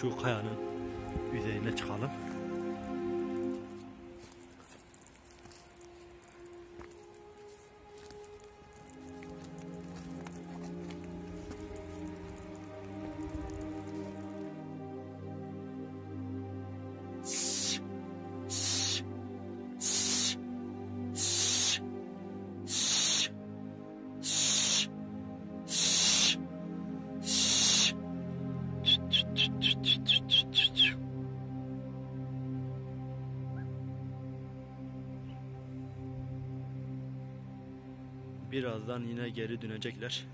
şu kayanın üzerine çıkalım. Birazdan yine geri dönecekler.